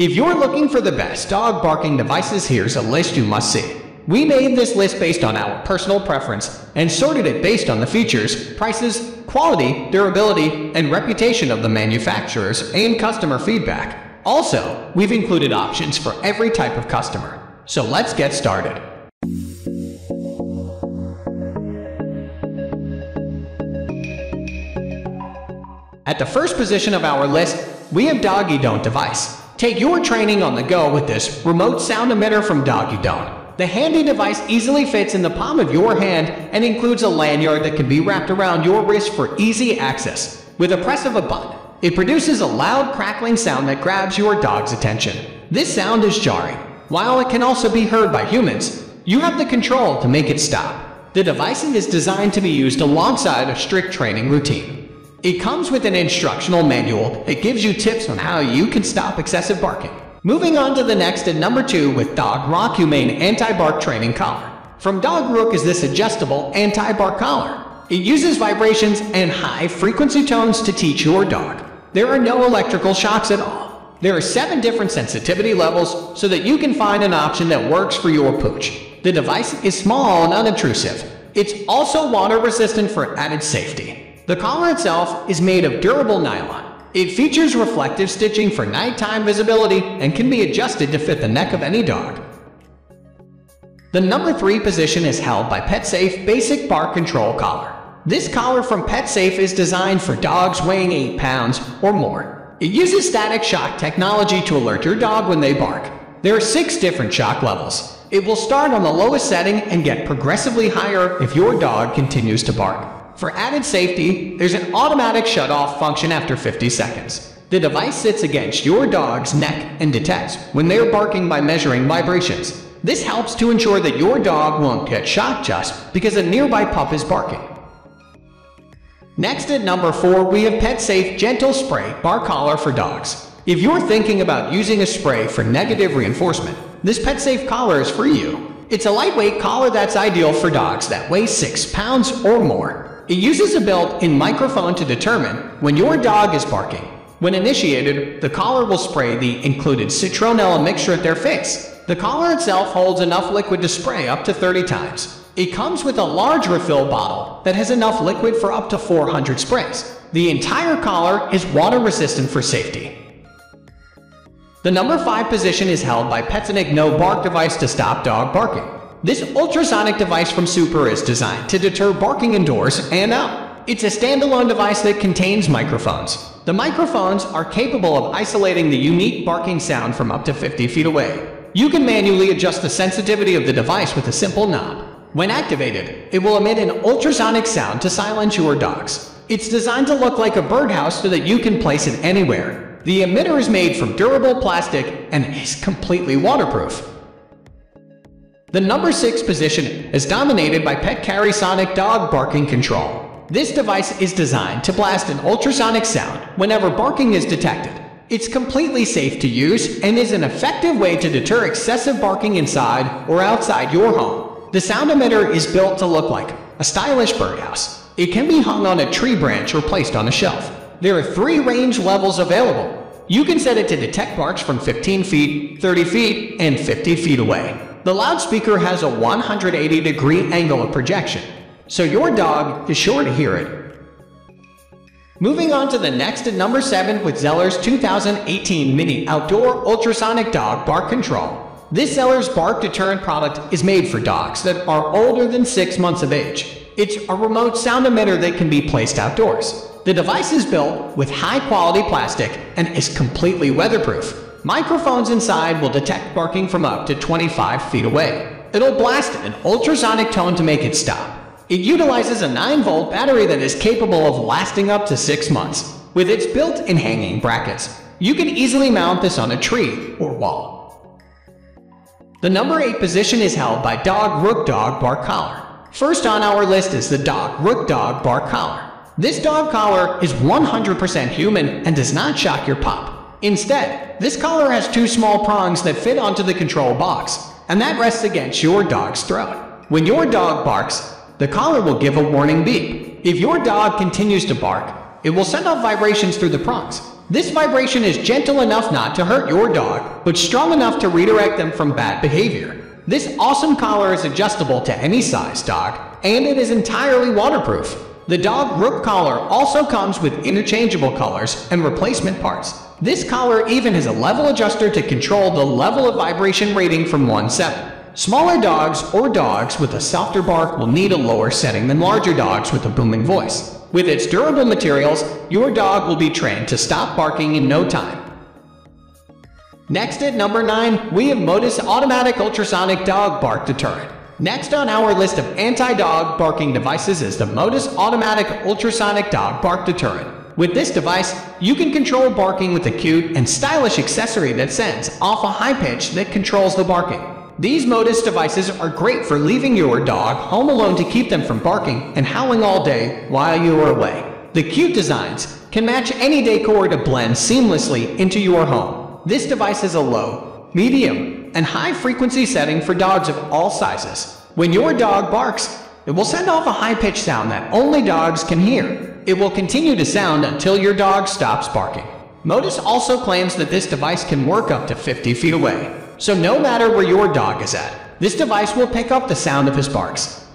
If you're looking for the best dog barking devices, here's a list you must see. We made this list based on our personal preference and sorted it based on the features, prices, quality, durability, and reputation of the manufacturers and customer feedback. Also, we've included options for every type of customer. So let's get started. At the first position of our list, we have Doggie Don't device. Take your training on the go with this remote sound emitter from Doggie Don't. The handy device easily fits in the palm of your hand and includes a lanyard that can be wrapped around your wrist for easy access. With a press of a button, it produces a loud crackling sound that grabs your dog's attention. This sound is jarring. While it can also be heard by humans, you have the control to make it stop. The device is designed to be used alongside a strict training routine. It comes with an instructional manual that gives you tips on how you can stop excessive barking. Moving on to the next at number 2 with Dog Rock Humane Anti-Bark Training Collar. From Dog Rook is this adjustable anti-bark collar. It uses vibrations and high-frequency tones to teach your dog. There are no electrical shocks at all. There are seven different sensitivity levels so that you can find an option that works for your pooch. The device is small and unobtrusive. It's also water resistant for added safety. The collar itself is made of durable nylon it features reflective stitching for nighttime visibility and can be adjusted to fit the neck of any dog. The number 3 position is held by PetSafe Basic Bark Control Collar. This collar from PetSafe is designed for dogs weighing 8 pounds or more. It uses static shock technology to alert your dog when they bark. There are 6 different shock levels. It will start on the lowest setting and get progressively higher if your dog continues to bark. For added safety, there's an automatic shut-off function after 50 seconds. The device sits against your dog's neck and detects when they're barking by measuring vibrations. This helps to ensure that your dog won't get shocked just because a nearby pup is barking. Next at number 4 we have PetSafe Gentle Spray Bark Collar for Dogs. If you're thinking about using a spray for negative reinforcement, this PetSafe collar is for you. It's a lightweight collar that's ideal for dogs that weigh 6 pounds or more. It uses a built-in microphone to determine when your dog is barking. When initiated, the collar will spray the included citronella mixture at their face. The collar itself holds enough liquid to spray up to 30 times. It comes with a large refill bottle that has enough liquid for up to 400 sprays. The entire collar is water resistant for safety. The number 5 position is held by Petsonik No Bark device to stop dog barking. This ultrasonic device from Super is designed to deter barking indoors and out. It's a standalone device that contains microphones. The microphones are capable of isolating the unique barking sound from up to 50 feet away. You can manually adjust the sensitivity of the device with a simple knob. When activated, it will emit an ultrasonic sound to silence your dogs. It's designed to look like a birdhouse so that you can place it anywhere. The emitter is made from durable plastic and is completely waterproof. The number 6 position is dominated by Petcaree Sonic Dog Barking Control. This device is designed to blast an ultrasonic sound whenever barking is detected. It's completely safe to use and is an effective way to deter excessive barking inside or outside your home. The sound emitter is built to look like a stylish birdhouse. It can be hung on a tree branch or placed on a shelf. There are three range levels available. You can set it to detect barks from 15 feet, 30 feet, and 50 feet away. The loudspeaker has a 180 degree angle of projection, so your dog is sure to hear it. Moving on to the next at number 7 with Zelers 2018 Mini Outdoor Ultrasonic Dog Bark Control. This Zelers bark deterrent product is made for dogs that are older than 6 months of age. It's a remote sound emitter that can be placed outdoors. The device is built with high quality plastic and is completely weatherproof. Microphones inside will detect barking from up to 25 feet away. It'll blast an ultrasonic tone to make it stop. It utilizes a 9-volt battery that is capable of lasting up to 6 months. With its built-in hanging brackets, you can easily mount this on a tree or wall. The number 8 position is held by Dog Rook Dog Bark Collar. First on our list is the Dog Rook Dog Bark Collar. This dog collar is 100% human and does not shock your pup. Instead, this collar has two small prongs that fit onto the control box, and that rests against your dog's throat. When your dog barks, the collar will give a warning beep. If your dog continues to bark, it will send off vibrations through the prongs. This vibration is gentle enough not to hurt your dog, but strong enough to redirect them from bad behavior. This awesome collar is adjustable to any size dog, and it is entirely waterproof. The Dog Rook collar also comes with interchangeable colors and replacement parts. This collar even has a level adjuster to control the level of vibration rating from 1 7. Smaller dogs or dogs with a softer bark will need a lower setting than larger dogs with a booming voice. With its durable materials, your dog will be trained to stop barking in no time. Next at number 9, we have Modus Automatic Ultrasonic Dog Bark Deterrent. Next on our list of anti-dog barking devices is the Modus Automatic Ultrasonic Dog Bark Deterrent. With this device, you can control barking with a cute and stylish accessory that sends off a high pitch that controls the barking. These Modus devices are great for leaving your dog home alone to keep them from barking and howling all day while you are away. The cute designs can match any decor to blend seamlessly into your home. This device has a low, medium, and high frequency setting for dogs of all sizes. When your dog barks, it will send off a high-pitched sound that only dogs can hear. It will continue to sound until your dog stops barking. Modus also claims that this device can work up to 50 feet away. So no matter where your dog is at, this device will pick up the sound of his barks.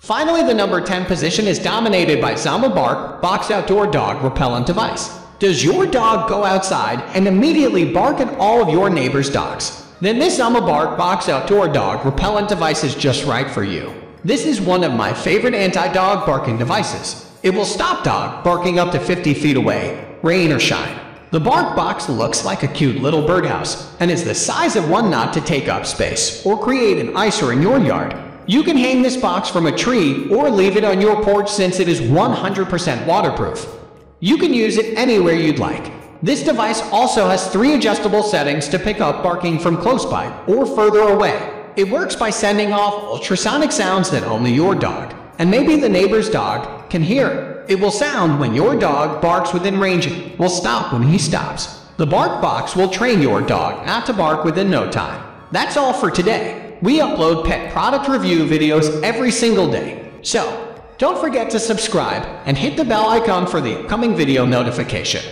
Finally, the number 10 position is dominated by Zomma Bark Box Outdoor Dog Repellent Device. Does your dog go outside and immediately bark at all of your neighbor's dogs? Then this Zomma Bark Box Outdoor Dog Repellent Device is just right for you. This is one of my favorite anti-dog barking devices. It will stop dog barking up to 50 feet away, rain or shine. The bark box looks like a cute little birdhouse and is the size of one not to take up space or create an eyesore in your yard. You can hang this box from a tree or leave it on your porch since it is 100% waterproof. You can use it anywhere you'd like. This device also has three adjustable settings to pick up barking from close by or further away. It works by sending off ultrasonic sounds that only your dog, and maybe the neighbor's dog, can hear. It will sound when your dog barks within range, will stop when he stops. The Bark Box will train your dog not to bark within no time. That's all for today. We upload pet product review videos every single day. So, don't forget to subscribe and hit the bell icon for the upcoming video notification.